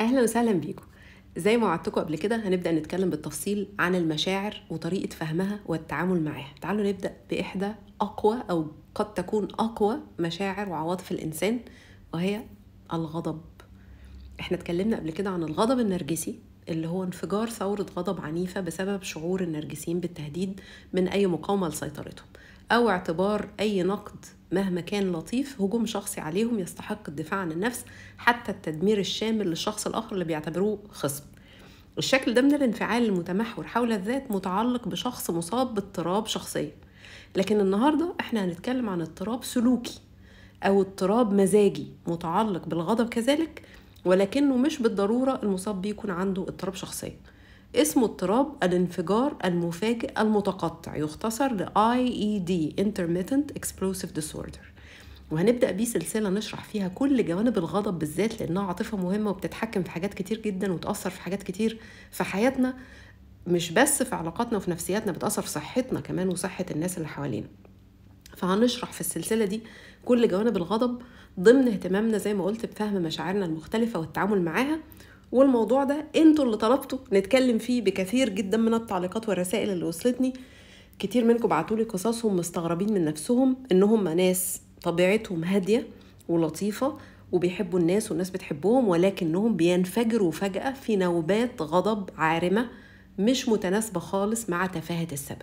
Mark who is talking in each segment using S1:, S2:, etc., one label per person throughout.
S1: أهلا وسهلا بيكم. زي ما وعدتكم قبل كده هنبدأ نتكلم بالتفصيل عن المشاعر وطريقة فهمها والتعامل معاها. تعالوا نبدأ بإحدى أقوى أو قد تكون أقوى مشاعر وعواطف الإنسان وهي الغضب. إحنا اتكلمنا قبل كده عن الغضب النرجسي اللي هو انفجار ثورة غضب عنيفة بسبب شعور النرجسيين بالتهديد من أي مقاومة لسيطرتهم. أو اعتبار أي نقد مهما كان لطيف هجوم شخصي عليهم يستحق الدفاع عن النفس حتى التدمير الشامل للشخص الآخر اللي بيعتبروه خصم. الشكل ده من الانفعال المتمحور حول الذات متعلق بشخص مصاب باضطراب شخصية. لكن النهاردة إحنا هنتكلم عن اضطراب سلوكي أو اضطراب مزاجي متعلق بالغضب كذلك ولكنه مش بالضرورة المصاب بيه يكون عنده اضطراب شخصية. اسمه اضطراب الانفجار المفاجئ المتقطع يختصر ل IED Intermittent Explosive Disorder. وهنبدأ بيه سلسلة نشرح فيها كل جوانب الغضب بالذات لأنها عاطفة مهمة وبتتحكم في حاجات كتير جدا وتأثر في حاجات كتير في حياتنا مش بس في علاقاتنا وفي نفسياتنا بتأثر في صحتنا كمان وصحة الناس اللي حوالينا. فهنشرح في السلسلة دي كل جوانب الغضب ضمن اهتمامنا زي ما قلت بفهم مشاعرنا المختلفة والتعامل معاها والموضوع ده أنتوا اللي طلبتوا نتكلم فيه بكثير جدا من التعليقات والرسائل اللي وصلتني. كتير منكم بعتولي قصصهم مستغربين من نفسهم انهم ناس طبيعتهم هادية ولطيفة وبيحبوا الناس والناس بتحبهم ولكنهم بينفجروا فجأة في نوبات غضب عارمة مش متناسبة خالص مع تفاهة السبب.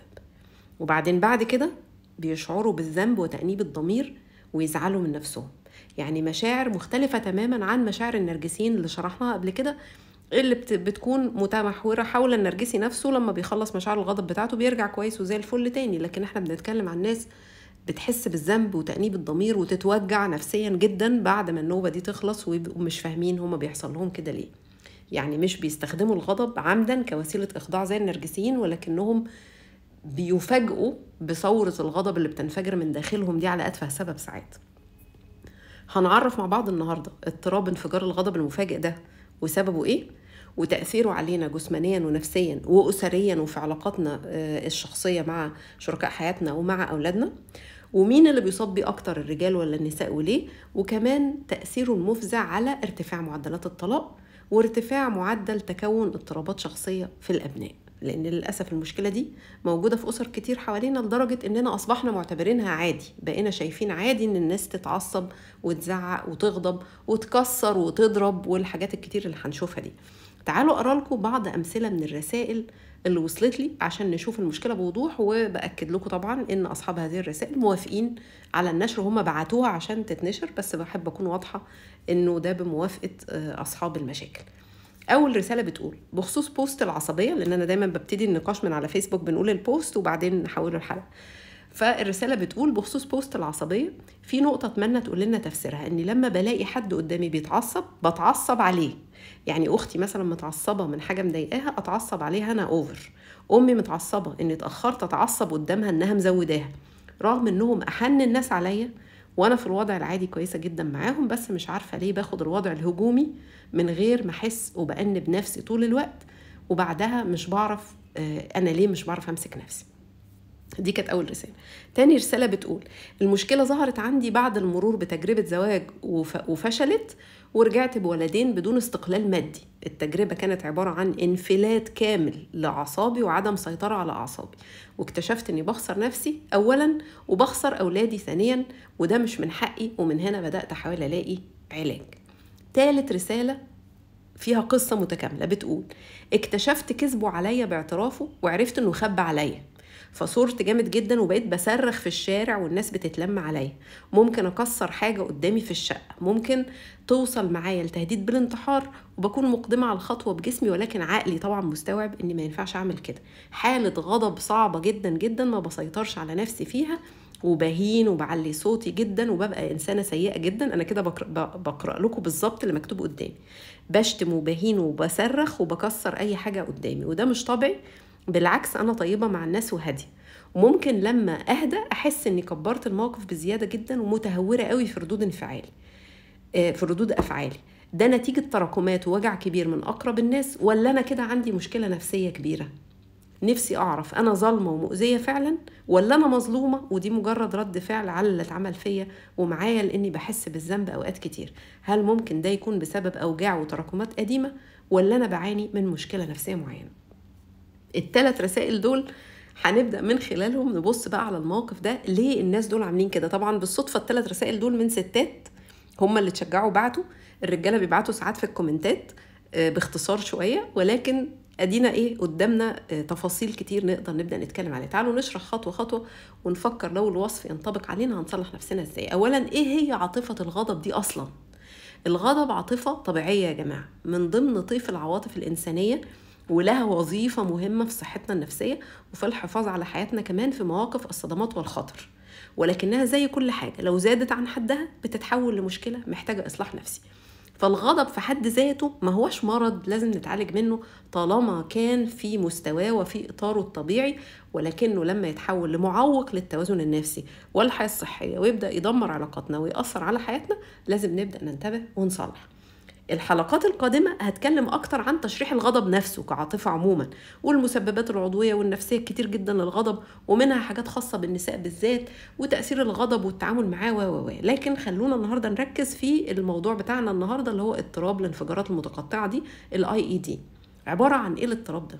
S1: وبعدين بعد كده بيشعروا بالذنب وتأنيب الضمير ويزعلوا من نفسهم. يعني مشاعر مختلفة تماما عن مشاعر النرجسيين اللي شرحناها قبل كده اللي بت- بتكون متمحورة حول النرجسي نفسه لما بيخلص مشاعر الغضب بتاعته بيرجع كويس وزي الفل تاني. لكن إحنا بنتكلم عن ناس بتحس بالذنب وتأنيب الضمير وتتوجع نفسيا جدا بعد ما النوبة دي تخلص ويبقوا مش فاهمين هما بيحصل لهم كده ليه. يعني مش بيستخدموا الغضب عمدا كوسيلة إخضاع زي النرجسيين ولكنهم بيفاجئوا بثورة الغضب اللي بتنفجر من داخلهم دي على أتفه سبب ساعات. هنعرف مع بعض النهارده اضطراب انفجار الغضب المفاجئ ده. وسببه إيه؟ وتأثيره علينا جسمانيا ونفسيا وأسريا وفي علاقاتنا آه، الشخصية مع شركاء حياتنا ومع أولادنا. ومين اللي بيصاب بيه أكتر الرجال ولا النساء وليه؟ وكمان تأثيره المفزع على ارتفاع معدلات الطلاق وارتفاع معدل تكون اضطرابات شخصية في الأبناء. لأن للأسف المشكلة دي موجودة في أسر كتير حوالينا لدرجة إننا أصبحنا معتبرينها عادي. بقينا شايفين عادي إن الناس تتعصب وتزعق وتغضب وتكسر وتضرب والحاجات الكتير اللي هنشوفها دي. تعالوا أقرأ لكم بعض أمثلة من الرسائل اللي وصلت لي عشان نشوف المشكلة بوضوح وبأكد لكم طبعا إن أصحاب هذه الرسائل موافقين على النشر هم بعتوها عشان تتنشر بس بحب أكون واضحة إنه ده بموافقة آه، أصحاب المشاكل. أول رسالة بتقول بخصوص post العصبية لأن أنا دايما ببتدي النقاش من على فيسبوك بنقول ال post وبعدين نحوله الحلقة. فالرسالة بتقول بخصوص post العصبية في نقطة أتمنى تقول لنا تفسيرها إني لما بلاقي حد قدامي بيتعصب بتعصب عليه. يعني أختي مثلا متعصبة من حاجة مضايقاها أتعصب عليها أنا اوفر أمي متعصبة إني اتأخرت أتعصب قدامها إنها مزوداها. رغم إنهم أحن الناس عليا وأنا في الوضع العادي كويسة جدا معاهم بس مش عارفة ليه باخد الوضع الهجومي من غير ما أحس وبأنب نفسي طول الوقت وبعدها مش بعرف آه، أنا ليه مش بعرف أمسك نفسي. دي كانت أول رسالة. تاني رسالة بتقول المشكلة ظهرت عندي بعد المرور بتجربة زواج وف... وفشلت ورجعت بولدين بدون استقلال مادي. التجربة كانت عبارة عن انفلات كامل لأعصابي وعدم سيطرة على أعصابي. واكتشفت أني بخسر نفسي أولا وبخسر أولادي ثانيا وده مش من حقي ومن هنا بدأت أحاول ألاقي علاج. تالت رسالة فيها قصة متكاملة بتقول اكتشفت كذبه عليا باعترافه وعرفت إنه خبى عليا. فصرت جامد جدا وبقيت بصرخ في الشارع والناس بتتلم عليا. ممكن أكسر حاجة قدامي في الشقة. ممكن توصل معايا لتهديد بالانتحار وبكون مقدمة على الخطوة بجسمي ولكن عقلي طبعا مستوعب إني ما ينفعش أعمل كده. حالة غضب صعبة جدا جدا ما بسيطرش على نفسي فيها وبهين وبعلي صوتي جدا وببقى إنسانة سيئة جدا. أنا كده بقرا, بقرأ لكم بالظبط اللي مكتوب قدامي. بشتم وبهين وبصرخ وبكسر أي حاجة قدامي وده مش طبيعي. بالعكس أنا طيبة مع الناس وهادية. وممكن لما أهدى أحس إني كبرت الموقف بزيادة جدا ومتهورة قوي في ردود انفعالي آه، في ردود أفعالي. ده نتيجة تراكمات ووجع كبير من أقرب الناس ولا أنا كده عندي مشكلة نفسية كبيرة؟ نفسي أعرف أنا ظالمة ومؤذية فعلا ولا أنا مظلومة؟ ودي مجرد رد فعل على اللي اتعمل فيا ومعايا لإني بحس بالذنب أوقات كتير. هل ممكن ده يكون بسبب أوجاع وتراكمات قديمة ولا أنا بعاني من مشكلة نفسية معينة؟ الثلاث رسائل دول هنبدأ من خلالهم نبص بقى على الموقف ده ليه الناس دول عاملين كده؟ طبعا بالصدفة الثلاث رسائل دول من ستات هم اللي تشجعوا بعتوا الرجالة بيبعتوا ساعات في الكومنتات آه، باختصار شوية ولكن أدينا إيه؟ قدامنا آه، تفاصيل كتير نقدر نبدأ نتكلم عليها. تعالوا نشرح خطوة خطوة ونفكر لو الوصف ينطبق علينا هنصلح نفسنا إزاي. اولا إيه هي عاطفة الغضب دي أصلا؟ الغضب عاطفة طبيعية يا جماعة. من ضمن طيف العواطف الإنسانية ولها وظيفة مهمة في صحتنا النفسية وفي الحفاظ على حياتنا كمان في مواقف الصدمات والخطر. ولكنها زي كل حاجة لو زادت عن حدها بتتحول لمشكلة محتاجة إصلاح نفسي. فالغضب في حد ذاته ما هوش مرض لازم نتعالج منه طالما كان في مستواه وفي إطاره الطبيعي ولكنه لما يتحول لمعوق للتوازن النفسي والحياة الصحية ويبدأ يدمر علاقاتنا ويأثر على حياتنا لازم نبدأ ننتبه ونصلح. الحلقات القادمة هتكلم أكتر عن تشريح الغضب نفسه كعاطفة عموما والمسببات العضوية والنفسية كتير جدا للغضب ومنها حاجات خاصة بالنساء بالذات وتأثير الغضب والتعامل معاه و لكن خلونا النهاردة نركز في الموضوع بتاعنا النهاردة اللي هو اضطراب الانفجارات المتقطعة دي ال IED عبارة عن إيه الاضطراب ده؟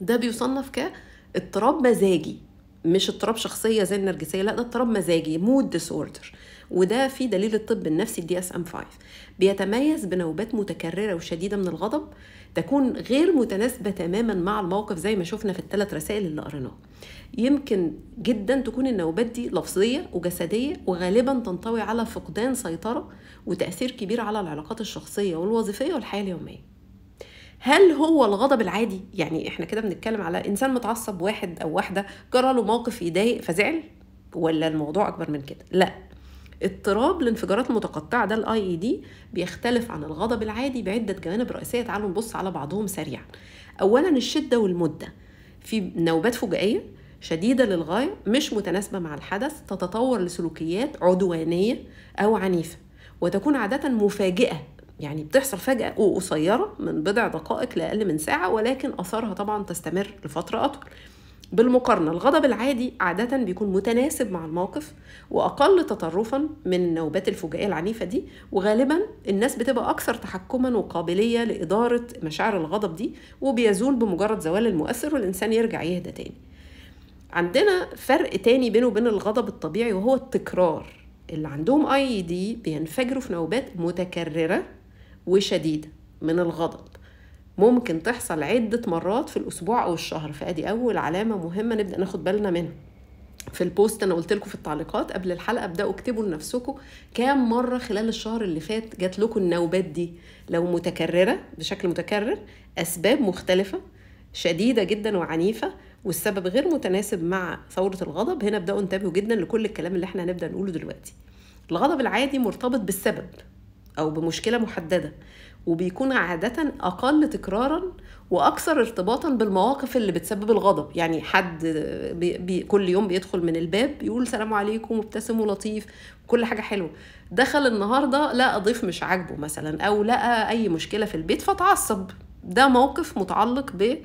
S1: ده بيصنف كاضطراب مزاجي مش اضطراب شخصية زي النرجسية لا ده اضطراب مزاجي mood disorder وده في دليل الطب النفسي ال DSM 5 بيتميز بنوبات متكررة وشديدة من الغضب تكون غير متناسبة تماما مع الموقف زي ما شفنا في الثلاث رسائل اللي قريناها يمكن جدا تكون النوبات دي لفظية وجسدية وغالبا تنطوي على فقدان سيطرة وتأثير كبير على العلاقات الشخصية والوظيفية والحياة اليومية. هل هو الغضب العادي؟ يعني إحنا كده بنتكلم على إنسان متعصب واحد أو واحدة جرى له موقف يضايق فزعل؟ ولا الموضوع أكبر من كده؟ لا. اضطراب الانفجارات المتقطعه ده الاي اي دي بيختلف عن الغضب العادي بعدة جوانب رئيسية. تعالوا نبص على بعضهم سريعا. اولا الشدة والمدة. في نوبات فجائية شديدة للغاية مش متناسبة مع الحدث تتطور لسلوكيات عدوانية أو عنيفة. وتكون عادة مفاجئة يعني بتحصل فجأة وقصيرة من بضع دقائق لأقل من ساعة ولكن أثرها طبعا تستمر لفترة أطول. بالمقارنة الغضب العادي عادة بيكون متناسب مع الموقف وأقل تطرفا من النوبات الفجائية العنيفة دي وغالبا الناس بتبقى أكثر تحكما وقابلية لإدارة مشاعر الغضب دي وبيزول بمجرد زوال المؤثر والإنسان يرجع يهدى تاني. عندنا فرق تاني بينه وبين الغضب الطبيعي وهو التكرار. اللي عندهم اي دي بينفجروا في نوبات متكررة وشديدة من الغضب. ممكن تحصل عدة مرات في الأسبوع أو الشهر. فأدي أول علامة مهمة نبدأ ناخد بالنا منها. في البوست أنا قلت لكم في التعليقات قبل الحلقة ابدأوا اكتبوا لنفسكم كام مرة خلال الشهر اللي فات جات لكم النوبات دي. لو متكررة بشكل متكرر أسباب مختلفة شديدة جدا وعنيفة والسبب غير متناسب مع ثورة الغضب. هنا ابدأوا انتبهوا جدا لكل الكلام اللي إحنا هنبدأ نقوله دلوقتي. الغضب العادي مرتبط بالسبب أو بمشكلة محددة. وبيكون عادة أقل تكرارا وأكثر ارتباطا بالمواقف اللي بتسبب الغضب. يعني حد بي بي كل يوم بيدخل من الباب يقول سلام عليكم مبتسم ولطيف كل حاجة حلوة. دخل النهاردة لقى ضيف مش عاجبه مثلا أو لقى أي مشكلة في البيت فتعصب. ده موقف متعلق ب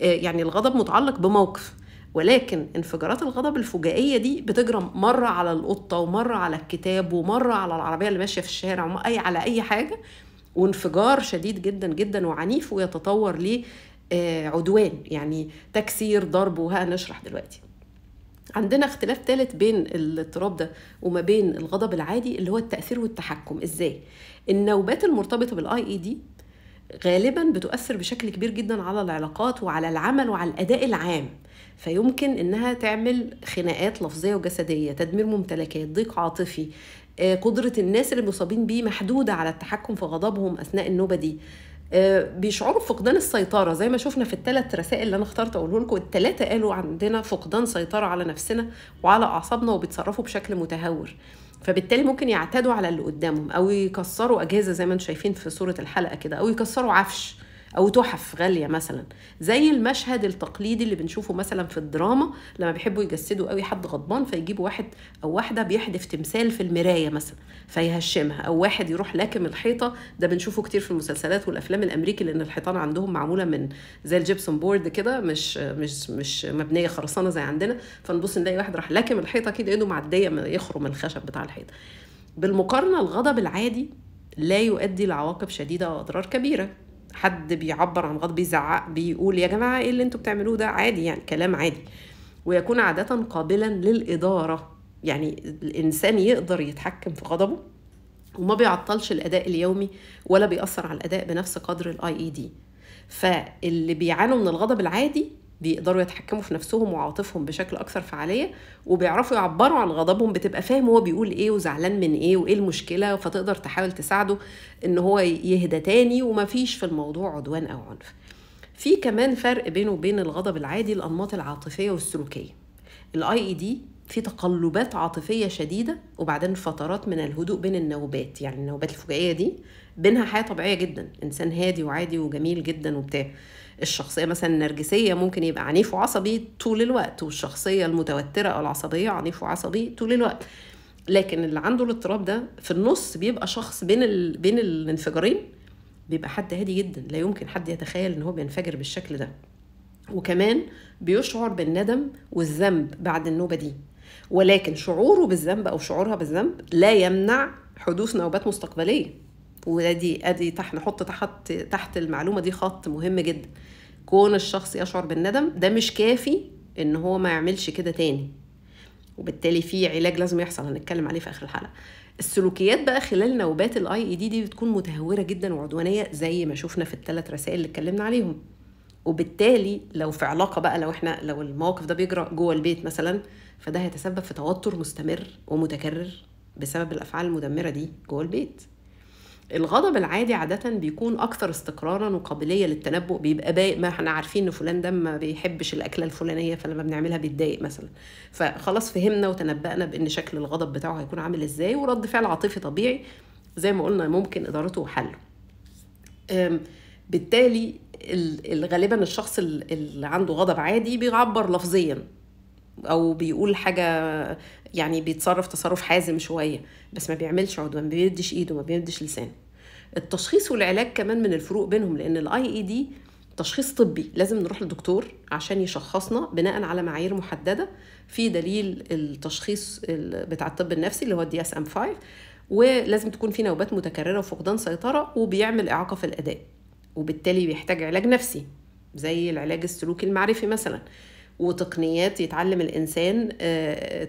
S1: يعني الغضب متعلق بموقف. ولكن انفجارات الغضب الفجائية دي بتجرى مرة على القطة ومرة على الكتاب ومرة على العربية اللي ماشية في الشارع اي على أي حاجة وانفجار شديد جدا جدا وعنيف ويتطور ل آه، يعني تكسير ضرب وهنشرح دلوقتي. عندنا اختلاف ثالث بين الاضطراب ده وما بين الغضب العادي اللي هو التأثير والتحكم. إزاي؟ النوبات المرتبطة بالاي اي دي غالبا بتؤثر بشكل كبير جدا على العلاقات وعلى العمل وعلى الأداء العام. فيمكن إنها تعمل خناقات لفظية وجسدية تدمير ممتلكات ضيق عاطفي قدرة الناس اللي مصابين بيه محدودة على التحكم في غضبهم أثناء النوبة دي. آه، بيشعروا بفقدان السيطرة. زي ما شفنا في الثلاث رسائل اللي أنا اخترت أقوله لكم الثلاثة قالوا عندنا فقدان سيطرة على نفسنا وعلى أعصابنا وبيتصرفوا بشكل متهور. فبالتالي ممكن يعتادوا على اللي قدامهم أو يكسروا أجهزة زي ما أنتم شايفين في صورة الحلقة كده أو يكسروا عفش. أو تحف غالية مثلا. زي المشهد التقليدي اللي بنشوفه مثلا في الدراما لما بيحبوا يجسدوا قوي حد غضبان فيجيبوا واحد أو واحدة بيحدف تمثال في المراية مثلا فيهشمها. أو واحد يروح لاكم الحيطة. ده بنشوفه كتير في المسلسلات والأفلام الأمريكي لأن الحيطان عندهم معمولة من زي الجبسون بورد كده مش مش مش مبنية خرسانة زي عندنا. فنبص نلاقي واحد راح لاكم الحيطة كده إيده معدية يخرم الخشب بتاع الحيط بالمقارنة الغضب العادي لا يؤدي لعواقب شديدة وأضرار كبيرة. حد بيعبر عن غضب بيزعق بيقول يا جماعة إيه اللي أنتوا بتعملوه ده؟ عادي يعني كلام عادي. ويكون عادة قابلا للإدارة. يعني الإنسان يقدر يتحكم في غضبه وما بيعطلش الأداء اليومي ولا بيأثر على الأداء بنفس قدر الاي اي دي فاللي بيعانوا من الغضب العادي بيقدروا يتحكموا في نفسهم وعواطفهم بشكل أكثر فعالية وبيعرفوا يعبروا عن غضبهم بتبقى فاهم هو بيقول إيه وزعلان من إيه وإيه المشكلة فتقدر تحاول تساعده إن هو يهدى تاني ومفيش في الموضوع عدوان أو عنف. في كمان فرق بينه وبين الغضب العادي الأنماط العاطفية والسلوكية. الاي اي دي في تقلبات عاطفية شديدة وبعدين فترات من الهدوء بين النوبات يعني النوبات الفجائية دي بينها حياة طبيعية جدا إنسان هادي وعادي وجميل جدا وبتاع. الشخصية مثلا النرجسية ممكن يبقى عنيف وعصبي طول الوقت والشخصية المتوترة أو العصبية عنيف وعصبي طول الوقت. لكن اللي عنده الاضطراب ده في النص بيبقى شخص بين ال... بين الانفجارين بيبقى حد هادي جدا لا يمكن حد يتخيل إن هو بينفجر بالشكل ده. وكمان بيشعر بالندم والذنب بعد النوبة دي. ولكن شعوره بالذنب أو شعورها بالذنب لا يمنع حدوث نوبات مستقبلية. ودي ادي تحت نحط تحت تحت المعلومة دي خط مهم جدا. كون الشخص يشعر بالندم ده مش كافي إن هو ما يعملش كده تاني. وبالتالي في علاج لازم يحصل هنتكلم عليه في آخر الحلقة. السلوكيات بقى خلال نوبات ال IED دي بتكون متهورة جدا وعدوانية زي ما شفنا في الثلاث رسائل اللي اتكلمنا عليهم. وبالتالي لو في علاقة بقى لو إحنا لو الموقف ده بيجرى جوه البيت مثلا فده هيتسبب في توتر مستمر ومتكرر بسبب الأفعال المدمرة دي جوه البيت. الغضب العادي عادة بيكون أكثر استقرارا وقابلية للتنبؤ بيبقى بيضايق ما إحنا عارفين إن فلان ده ما بيحبش الأكلة الفلانية فلما بنعملها بيتضايق مثلا. فخلاص فهمنا وتنبأنا بإن شكل الغضب بتاعه هيكون عامل إزاي ورد فعل عاطفي طبيعي زي ما قلنا ممكن إدارته وحله. بالتالي غالبا الشخص اللي عنده غضب عادي بيعبر لفظيا أو بيقول حاجة يعني بيتصرف تصرف حازم شوية بس ما بيعملش عدوان ما بيمدش ايده ما بيمدش لسانه. التشخيص والعلاج كمان من الفروق بينهم لأن الاي اي دي تشخيص طبي لازم نروح للدكتور عشان يشخصنا بناء على معايير محددة في دليل التشخيص بتاع الطب النفسي اللي هو ال DSM 5 ولازم تكون في نوبات متكررة وفقدان سيطرة وبيعمل إعاقة في الأداء وبالتالي بيحتاج علاج نفسي زي العلاج السلوكي المعرفي مثلا. وتقنيات يتعلم الإنسان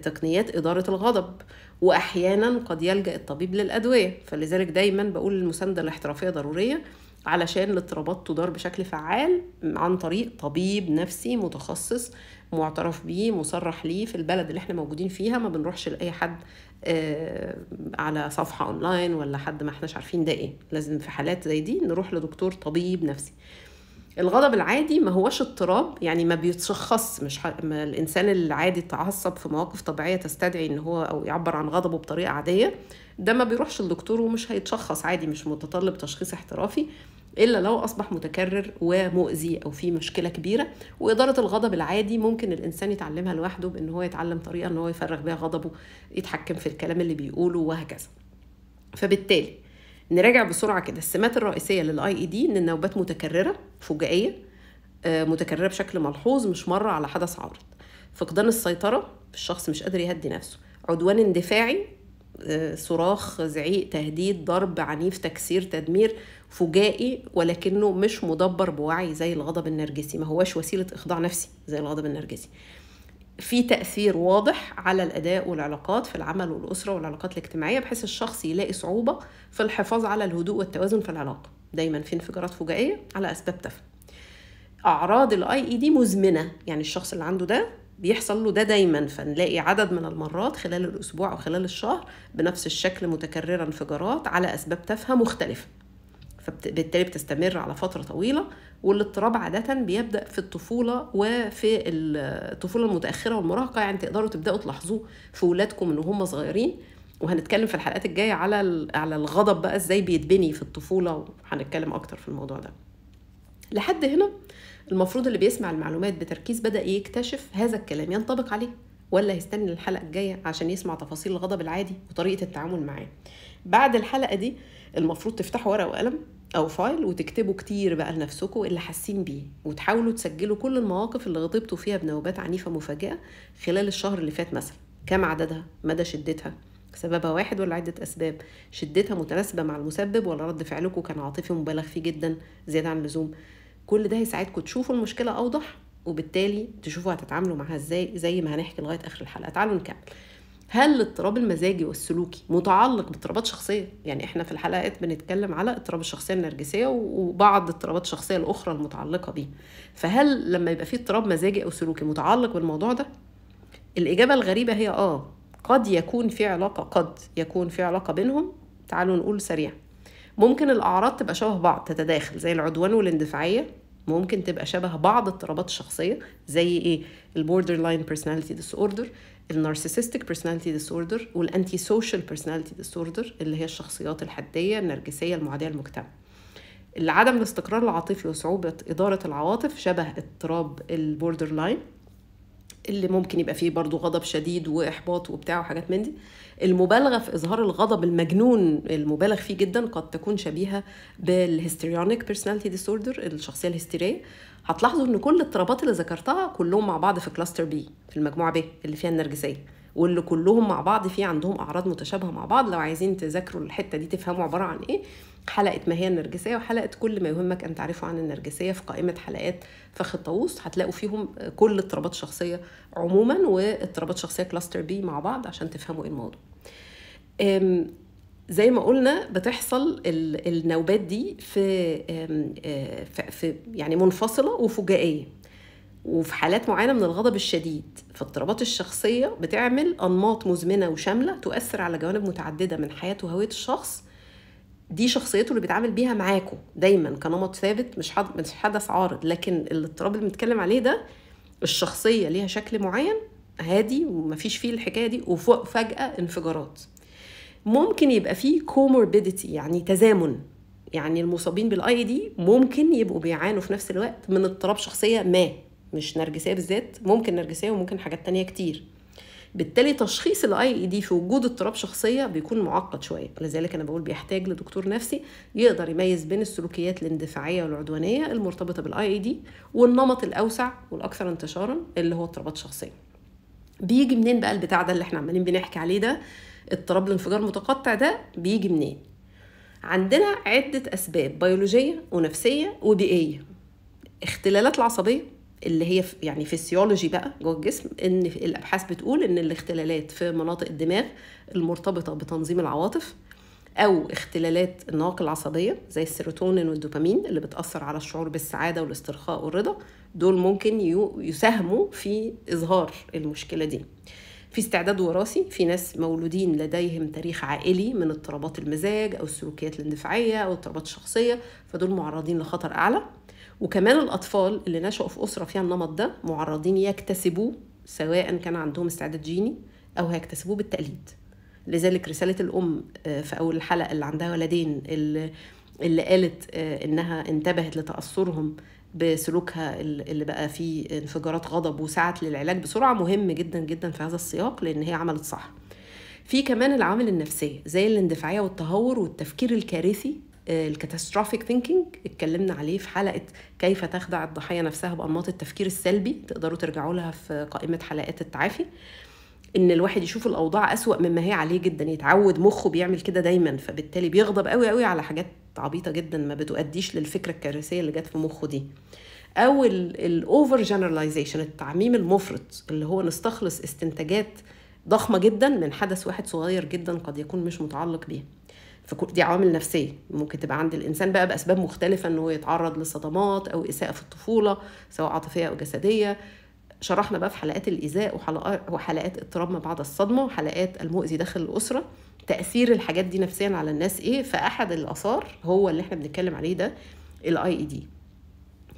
S1: تقنيات إدارة الغضب. واحيانا قد يلجأ الطبيب للأدوية. فلذلك دايما بقول المسانده الاحترافية ضرورية علشان الاضطرابات تدار بشكل فعال عن طريق طبيب نفسي متخصص معترف بيه مصرح ليه في البلد اللي إحنا موجودين فيها. ما بنروحش لأي حد على صفحة أونلاين ولا حد ما احناش عارفين ده إيه. لازم في حالات زي دي نروح لدكتور طبيب نفسي. الغضب العادي ما هوش اضطراب يعني ما بيتشخص مش ح... ما الإنسان العادي تعصب في مواقف طبيعية تستدعي إن هو أو يعبر عن غضبه بطريقة عادية ده ما بيروحش للدكتور ومش هيتشخص عادي مش متطلب تشخيص احترافي إلا لو أصبح متكرر ومؤذي أو في مشكلة كبيرة. وإدارة الغضب العادي ممكن الإنسان يتعلمها لوحده بإن هو يتعلم طريقة إن هو يفرغ بيها غضبه يتحكم في الكلام اللي بيقوله وهكذا. فبالتالي نراجع بسرعة كده السمات الرئيسية للاي اي دي إن النوبات متكررة فجائية متكررة بشكل ملحوظ مش مرة على حدث عارض فقدان السيطرة الشخص مش قادر يهدي نفسه. عدوان اندفاعي صراخ زعيق تهديد ضرب عنيف تكسير تدمير فجائي ولكنه مش مدبر بوعي زي الغضب النرجسي. ما هوش وسيلة إخضاع نفسي زي الغضب النرجسي. في تأثير واضح على الأداء والعلاقات في العمل والأسرة والعلاقات الاجتماعية بحيث الشخص يلاقي صعوبة في الحفاظ على الهدوء والتوازن في العلاقة. دايما في انفجارات فجائية على أسباب تافهة. أعراض الآي إي دي مزمنة يعني الشخص اللي عنده ده بيحصل له ده دايما فنلاقي عدد من المرات خلال الأسبوع أو خلال الشهر بنفس الشكل متكررة انفجارات على أسباب تافهة مختلفة. فبالتالي بتستمر على فترة طويلة والاضطراب عادة بيبدأ في الطفولة وفي الطفولة المتأخرة والمراهقة. يعني تقدروا تبدأوا تلاحظوه في ولادكم من هم صغيرين. وهنتكلم في الحلقات الجاية على على الغضب بقى إزاي بيتبني في الطفولة وهنتكلم أكتر في الموضوع ده. لحد هنا المفروض اللي بيسمع المعلومات بتركيز بدأ يكتشف هذا الكلام ينطبق عليه ولا هيستنى الحلقة الجاية عشان يسمع تفاصيل الغضب العادي وطريقة التعامل معاه. بعد الحلقة دي المفروض تفتحوا ورقة وقلم أو فايل وتكتبوا كتير بقى لنفسكم اللي حاسين بيه وتحاولوا تسجلوا كل المواقف اللي غضبتوا فيها بنوبات عنيفة مفاجئه خلال الشهر اللي فات مثلا. كم عددها؟ مدى شدتها؟ سببها واحد ولا عدة أسباب؟ شدتها متناسبة مع المسبب ولا رد فعلكم كان عاطفي مبالغ فيه جدا زيادة عن اللزوم؟ كل ده هيساعدكم تشوفوا المشكلة أوضح وبالتالي تشوفوا هتتعاملوا معاها إزاي زي ما هنحكي لغاية آخر الحلقة. تعالوا نكمل. هل الاضطراب المزاجي والسلوكي متعلق باضطرابات شخصية؟ يعني إحنا في الحلقات بنتكلم على اضطراب الشخصية النرجسية وبعض اضطرابات الشخصية الأخرى المتعلقة بيه. فهل لما يبقى في اضطراب مزاجي أو سلوكي متعلق بالموضوع ده؟ الإجابة الغريبة هي آه قد يكون في علاقة قد يكون في علاقة بينهم. تعالوا نقول سريع. ممكن الأعراض تبقى شبه بعض تتداخل زي العدوان والإندفاعية. ممكن تبقى شبه بعض اضطرابات الشخصيه زي إيه؟ ال borderline personality disorder ال narcissistic personality disorder وال antisocial personality disorder اللي هي الشخصيات الحديه النرجسية المعادية للمجتمع. عدم الاستقرار العاطفي وصعوبة إدارة العواطف شبه اضطراب ال borderline اللي ممكن يبقى فيه برضو غضب شديد وإحباط وبتاع وحاجات من دي. المبالغة في إظهار الغضب المجنون المبالغ فيه جدا قد تكون شبيهة بال histrionic personality disorder الشخصية الهستيرية. هتلاحظوا إن كل الاضطرابات اللي ذكرتها كلهم مع بعض في cluster B في المجموعة ب اللي فيها النرجسية واللي كلهم مع بعض في عندهم أعراض متشابهة مع بعض. لو عايزين تذاكروا الحتة دي تفهموا عبارة عن إيه حلقة ما هي النرجسية وحلقة كل ما يهمك أن تعرفه عن النرجسية في قائمة حلقات فخ الطاووس. هتلاقوا فيهم كل اضطرابات الشخصيه عموما واضطرابات شخصية كلاستر بي مع بعض عشان تفهموا إيه الموضوع. زي ما قلنا بتحصل النوبات دي في في يعني منفصلة وفجائية. وفي حالات معينة من الغضب الشديد. فاضطرابات الشخصية بتعمل أنماط مزمنة وشاملة تؤثر على جوانب متعددة من حياه وهوية الشخص. دي شخصيته اللي بيتعامل بيها معاكم دايما كنمط ثابت مش مش حدث عارض. لكن الاضطراب اللي بنتكلم عليه ده الشخصية ليها شكل معين هادي ومفيش فيه الحكاية دي وفجاه انفجارات. ممكن يبقى فيه comorbidity يعني تزامن. يعني المصابين بال IED ممكن يبقوا بيعانوا في نفس الوقت من اضطراب شخصية ما مش نرجسية بالذات ممكن نرجسية وممكن حاجات تانية كتير. بالتالي تشخيص ال IED في وجود اضطراب شخصية بيكون معقد شوية. لذلك أنا بقول بيحتاج لدكتور نفسي يقدر يميز بين السلوكيات الاندفاعية والعدوانية المرتبطة بال IED والنمط الأوسع والأكثر انتشارا اللي هو اضطرابات شخصية. بيجي منين بقى البتاع ده اللي إحنا عمالين بنحكي عليه ده؟ اضطراب الانفجار المتقطع ده بيجي منين؟ عندنا عدة أسباب بيولوجية ونفسية وبيئية. اختلالات العصبية اللي هي يعني فيسيولوجي بقى جوه الجسم إن الأبحاث بتقول إن الاختلالات في مناطق الدماغ المرتبطة بتنظيم العواطف أو اختلالات النواقل العصبية زي السيروتونين والدوبامين اللي بتأثر على الشعور بالسعادة والاسترخاء والرضا دول ممكن يساهموا في إظهار المشكلة دي. في استعداد وراثي في ناس مولودين لديهم تاريخ عائلي من اضطرابات المزاج أو السلوكيات الاندفاعية أو الاضطرابات الشخصية فدول معرضين لخطر أعلى. وكمان الأطفال اللي نشأوا في أسرة فيها النمط ده معرضين يكتسبوه سواء كان عندهم استعداد جيني أو هيكتسبوه بالتقليد. لذلك رسالة الأم في أول الحلقة اللي عندها ولدين اللي, اللي قالت إنها انتبهت لتأثرهم بسلوكها اللي بقى فيه انفجارات غضب وسعت للعلاج بسرعة مهم جدا جدا في هذا السياق لأن هي عملت صح. في كمان العوامل النفسية زي الاندفاعية والتهور والتفكير الكارثي ال catastrophic thinking اتكلمنا عليه في حلقة كيف تخدع الضحية نفسها بأنماط التفكير السلبي تقدروا ترجعوا لها في قائمة حلقات التعافي. إن الواحد يشوف الأوضاع أسوأ مما هي عليه جدا يتعود مخه بيعمل كده دايما فبالتالي بيغضب قوي قوي على حاجات عبيطة جدا ما بتؤديش للفكرة الكارثية اللي جت في مخه دي. أو ال overgeneralization التعميم المفرط اللي هو نستخلص استنتاجات ضخمة جدا من حدث واحد صغير جدا قد يكون مش متعلق بيه. فدي عوامل نفسية. ممكن تبقى عند الإنسان بقى بأسباب مختلفة إنه يتعرض لصدمات أو إساءة في الطفولة سواء عاطفية أو جسدية. شرحنا بقى في حلقات الإيذاء وحلقات اضطراب ما بعد الصدمة وحلقات المؤذي داخل الأسرة تأثير الحاجات دي نفسيا على الناس إيه؟ فأحد الآثار هو اللي إحنا بنتكلم عليه ده الآي إي دي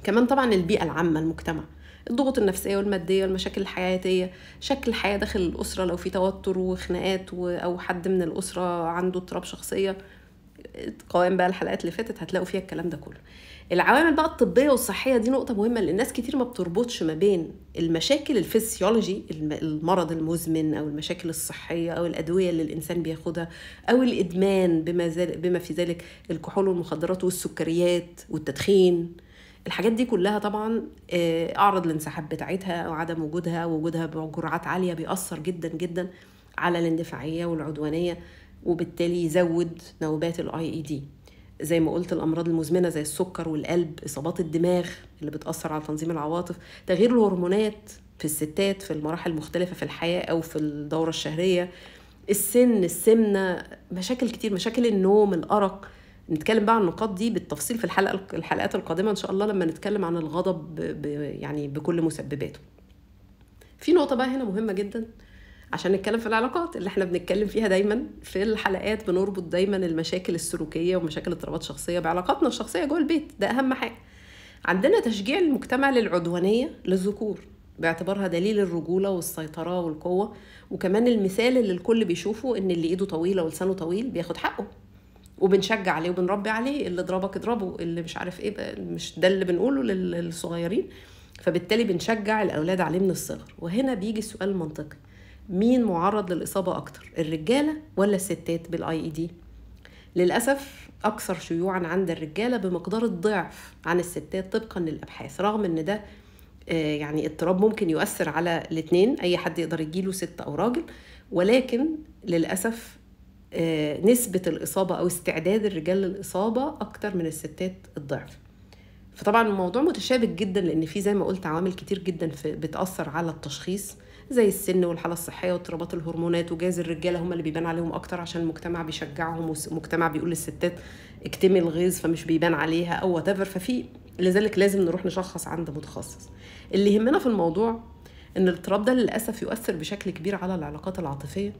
S1: كمان طبعا البيئة العامة المجتمع. الضغوط النفسية والمادية والمشاكل الحياتية. شكل الحياة داخل الأسرة لو في توتر وخناقات أو حد من الأسرة عنده اضطراب شخصية. قوائم بقى الحلقات اللي فاتت هتلاقوا فيها الكلام ده كله. العوامل بقى الطبية والصحية دي نقطة مهمة لأن الناس كتير ما بتربطش ما بين المشاكل الفسيولوجي المرض المزمن أو المشاكل الصحية أو الأدوية اللي الإنسان بياخدها أو الإدمان بما, بما في ذلك الكحول والمخدرات والسكريات والتدخين. الحاجات دي كلها طبعا آه، اعرض الانسحاب بتاعتها أو عدم وجودها وجودها بجرعات عالية بيأثر جدا جدا على الاندفاعية والعدوانية. وبالتالي يزود نوبات الاي اي دي زي ما قلت الأمراض المزمنة زي السكر والقلب إصابات الدماغ اللي بتأثر على تنظيم العواطف تغيير الهرمونات في الستات في المراحل المختلفة في الحياة أو في الدورة الشهرية السن السمنة مشاكل كتير مشاكل النوم الأرق. نتكلم بقى عن النقاط دي بالتفصيل في الحلقة الحلقات القادمة إن شاء الله لما نتكلم عن الغضب يعني بكل مسبباته. في نقطة بقى هنا مهمة جدا. عشان نتكلم في العلاقات اللي إحنا بنتكلم فيها دايما في الحلقات بنربط دايما المشاكل السلوكية ومشاكل اضطرابات شخصية بعلاقاتنا الشخصية جوه البيت. ده أهم حاجة. عندنا تشجيع المجتمع للعدوانية للذكور. باعتبارها دليل الرجولة والسيطرة والقوة. وكمان المثال اللي الكل بيشوفه إن اللي إيده طويلة ولسانه طويل بياخد حقه. وبنشجع عليه وبنربي عليه اللي ضربك اضربه اللي مش عارف إيه مش ده اللي بنقوله للصغيرين. فبالتالي بنشجع الأولاد عليه من الصغر. وهنا بيجي السؤال المنطقي. مين معرض للإصابة أكتر الرجالة ولا الستات بال IED للأسف أكثر شيوعا عند الرجالة بمقدار الضعف عن الستات طبقا للأبحاث رغم أن ده آه، يعني اضطراب ممكن يؤثر على الاثنين أي حد يقدر يجيله ست أو راجل. ولكن للأسف آه، نسبة الإصابة أو استعداد الرجال للإصابة أكتر من الستات الضعف. فطبعا الموضوع متشابك جدا لأن في زي ما قلت عوامل كتير جدا بتأثر على التشخيص. زي السن والحالة الصحية واضطرابات الهرمونات وجاز الرجالة هم اللي بيبان عليهم أكتر عشان المجتمع بيشجعهم والمجتمع بيقول للستات اكتمي الغيظ فمش بيبان عليها أو وات ففي لذلك لازم نروح نشخص عند متخصص. اللي يهمنا في الموضوع إن الاضطراب ده للأسف يؤثر بشكل كبير على العلاقات العاطفية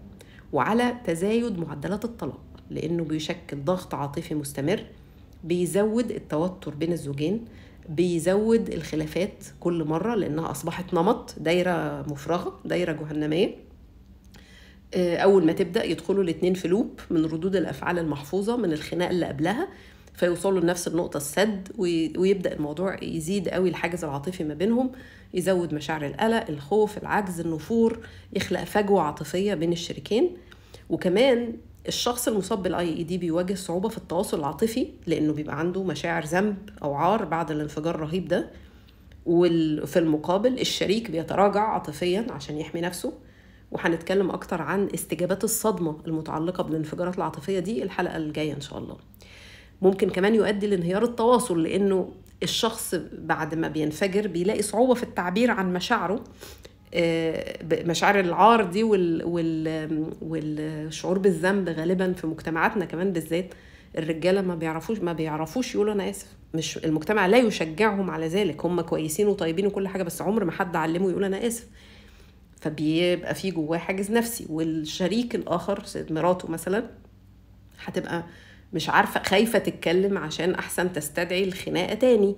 S1: وعلى تزايد معدلات الطلاق لأنه بيشكل ضغط عاطفي مستمر بيزود التوتر بين الزوجين بيزود الخلافات كل مرة لأنها أصبحت نمط دايرة مفرغة دايرة جهنمية. آه، أول ما تبدأ يدخلوا الاتنين في لوب من ردود الأفعال المحفوظة من الخناق اللي قبلها فيوصلوا لنفس النقطة السد ويبدأ الموضوع يزيد قوي الحاجز العاطفي ما بينهم يزود مشاعر القلق الخوف العجز النفور يخلق فجوة عاطفية بين الشريكين. وكمان الشخص المصاب بالاي اي دي بيواجه صعوبة في التواصل العاطفي لأنه بيبقى عنده مشاعر ذنب أو عار بعد الانفجار الرهيب ده. وفي المقابل الشريك بيتراجع عاطفيا عشان يحمي نفسه. وهنتكلم أكتر عن استجابات الصدمة المتعلقة بالانفجارات العاطفية دي الحلقة الجاية إن شاء الله. ممكن كمان يؤدي لانهيار التواصل لأنه الشخص بعد ما بينفجر بيلاقي صعوبة في التعبير عن مشاعره. مشاعر العار دي وال وال والشعور بالذنب غالبا في مجتمعاتنا كمان بالذات الرجالة ما بيعرفوش ما بيعرفوش يقولوا أنا آسف. مش المجتمع لا يشجعهم على ذلك. هم كويسين وطيبين وكل حاجة بس عمر ما حد علمه يقول أنا آسف. فبيبقى في جواه حاجز نفسي. والشريك الآخر مراته مثلا هتبقى مش عارفة خايفة تتكلم عشان أحسن تستدعي الخناقة تاني.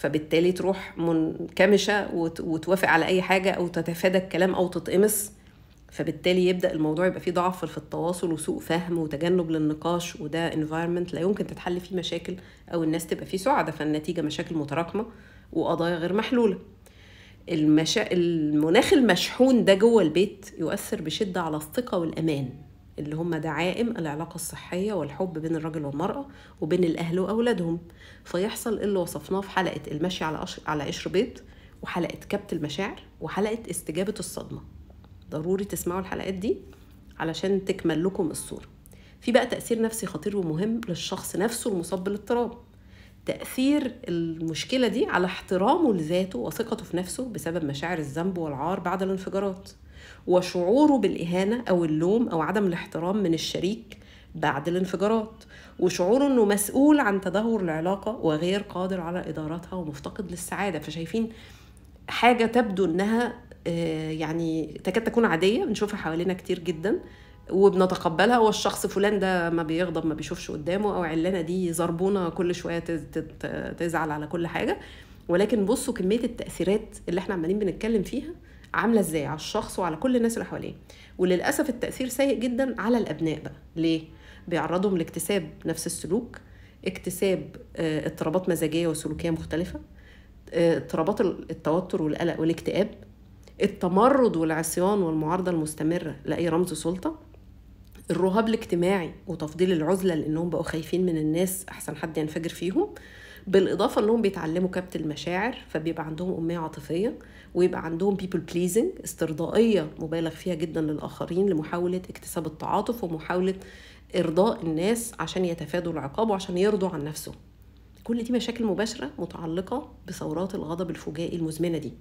S1: فبالتالي تروح منكمشة وتوافق على أي حاجة أو تتفادى الكلام أو تتقمص. فبالتالي يبدأ الموضوع يبقى فيه ضعف في التواصل وسوء فهم وتجنب للنقاش وده environment لا يمكن تتحل فيه مشاكل أو الناس تبقى فيه سعدة فالنتيجة مشاكل متراكمة وقضايا غير محلولة. المشا... المناخ المشحون ده جوه البيت يؤثر بشدة على الثقة والأمان. اللي هم دعائم العلاقة الصحية والحب بين الرجل والمرأة وبين الأهل وأولادهم. فيحصل اللي وصفناه في حلقة المشي على على قشر بيض وحلقة كبت المشاعر وحلقة استجابة الصدمة. ضروري تسمعوا الحلقات دي علشان تكمل لكم الصورة. في بقى تأثير نفسي خطير ومهم للشخص نفسه المصاب بالاضطراب. تأثير المشكلة دي على احترامه لذاته وثقته في نفسه بسبب مشاعر الذنب والعار بعد الانفجارات. وشعوره بالإهانة أو اللوم أو عدم الاحترام من الشريك بعد الانفجارات. وشعوره إنه مسؤول عن تدهور العلاقة وغير قادر على إدارتها ومفتقد للسعادة. فشايفين حاجة تبدو إنها آه، يعني تكاد تكون عادية بنشوفها حوالينا كتير جدا وبنتقبلها. هو الشخص فلان ده ما بيغضب ما بيشوفش قدامه أو علانة دي زربونة كل شوية تزعل على كل حاجة. ولكن بصوا كمية التأثيرات اللي إحنا عمالين بنتكلم فيها. عاملة إزاي على الشخص وعلى كل الناس اللي حواليه. وللأسف التأثير سيء جدا على الأبناء بقى. ليه؟ بيعرضهم لاكتساب نفس السلوك اكتساب آه، اضطرابات مزاجية وسلوكية مختلفة آه، اضطرابات التوتر والقلق والاكتئاب التمرد والعصيان والمعارضة المستمرة لأي رمز سلطة الرهاب الاجتماعي وتفضيل العزلة لأنهم بقوا خايفين من الناس أحسن حد ينفجر فيهم بالإضافة إنهم بيتعلموا كبت المشاعر فبيبقى عندهم اميه عاطفية ويبقى عندهم people pleasing استرضائية مبالغ فيها جدا للآخرين لمحاولة اكتساب التعاطف ومحاولة إرضاء الناس عشان يتفادوا العقاب وعشان يرضوا عن نفسهم. كل دي مشاكل مباشرة متعلقة بثورات الغضب الفجائي المزمنة دي.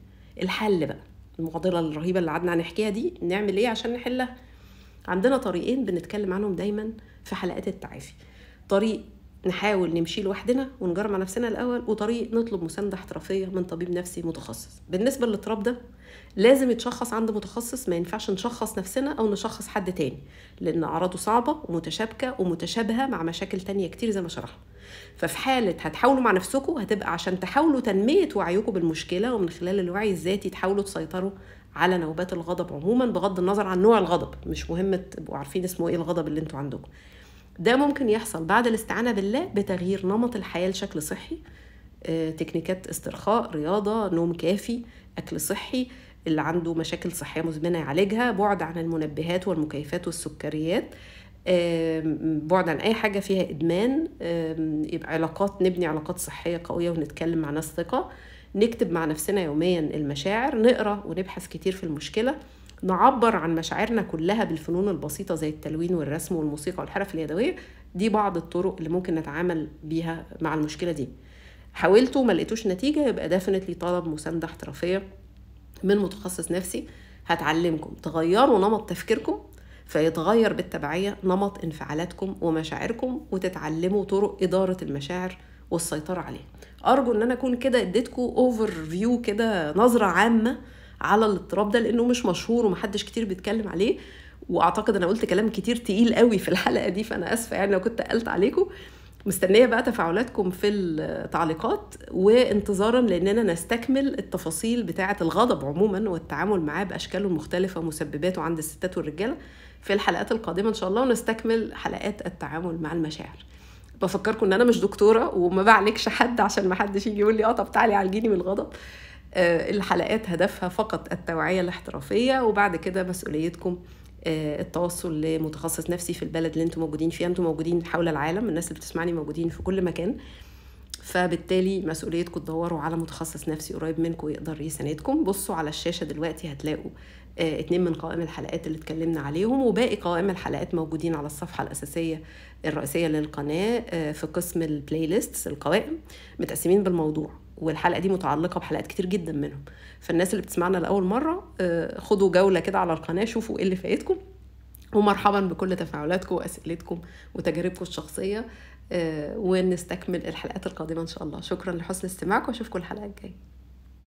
S1: الحل بقى المعضلة الرهيبة اللي قعدنا نحكيها دي نعمل إيه عشان نحلها؟ عندنا طريقين بنتكلم عنهم دايما في حلقات التعافي. طريق نحاول نمشي لوحدنا ونجرب مع نفسنا الأول وطريق نطلب مساندة احترافية من طبيب نفسي متخصص. بالنسبة للاضطراب ده لازم يتشخص عند متخصص ما ينفعش نشخص نفسنا أو نشخص حد تاني لأن أعراضه صعبة ومتشابكة ومتشابهة مع مشاكل تانية كتير زي ما شرحنا. ففي حالة هتحاولوا مع نفسكم هتبقى عشان تحاولوا تنمية وعيكم بالمشكلة ومن خلال الوعي الذاتي تحاولوا تسيطروا على نوبات الغضب عموما بغض النظر عن نوع الغضب. مش مهم تبقوا عارفين اسمه إيه الغضب اللي أنتوا عندكم. ده ممكن يحصل بعد الاستعانة بالله بتغيير نمط الحياة لشكل صحي آه، تكنيكات استرخاء رياضة نوم كافي أكل صحي اللي عنده مشاكل صحية مزمنة يعالجها بعد عن المنبهات والمكيفات والسكريات بعد عن أي حاجة فيها إدمان يبقى علاقات نبني علاقات صحية قوية ونتكلم مع ناس ثقة نكتب مع نفسنا يوميا المشاعر نقرأ ونبحث كتير في المشكلة. نعبر عن مشاعرنا كلها بالفنون البسيطة زي التلوين والرسم والموسيقى والحرف اليدوية. دي بعض الطرق اللي ممكن نتعامل بيها مع المشكلة دي. حاولتوا ما لقيتوش نتيجة يبقى definitely طلب مساندة احترافية من متخصص نفسي. هتعلمكم. تغيروا نمط تفكيركم فيتغير بالتبعية نمط انفعالاتكم ومشاعركم وتتعلموا طرق إدارة المشاعر والسيطرة عليها. أرجو إن أنا أكون كده اديتكم overview كده نظرة عامة على الاضطراب ده لأنه مش مشهور ومحدش كتير بيتكلم عليه. وأعتقد أنا قلت كلام كتير تقيل قوي في الحلقة دي فأنا آسفة يعني لو كنت قلت عليكم. مستنية بقى تفاعلاتكم في التعليقات وانتظارا لأننا نستكمل التفاصيل بتاعة الغضب عموما والتعامل معاه باشكاله المختلفه ومسبباته عند الستات والرجالة في الحلقات القادمة إن شاء الله ونستكمل حلقات التعامل مع المشاعر. بفكركم إن أنا مش دكتورة وما بعلكش حد عشان ما حدش يجي يقول لي آه طب تعالي عالجيني من الغضب. الحلقات هدفها فقط التوعية الاحترافية وبعد كده مسؤوليتكم آه التوصل لمتخصص نفسي في البلد اللي أنتم موجودين فيها. أنتم موجودين حول العالم الناس اللي بتسمعني موجودين في كل مكان. فبالتالي مسؤوليتكم تدوروا على متخصص نفسي قريب منكم يقدر يساندكم. بصوا على الشاشة دلوقتي هتلاقوا آه، اتنين من قوائم الحلقات اللي اتكلمنا عليهم وباقي قوائم الحلقات موجودين على الصفحة الأساسية الرئيسية للقناة آه، في قسم البلاي ليست القوائم متقسمين بالموضوع. والحلقة دي متعلقة بحلقات كتير جدا منهم. فالناس اللي بتسمعنا لأول مرة آه، خدوا جولة كده على القناة شوفوا إيه اللي فايتكم. ومرحبا بكل تفاعلاتكم وأسئلتكم وتجاربكم الشخصية ونستكمل الحلقات القادمة إن شاء الله. شكرا لحسن استماعكم وأشوفكم الحلقة الجاية.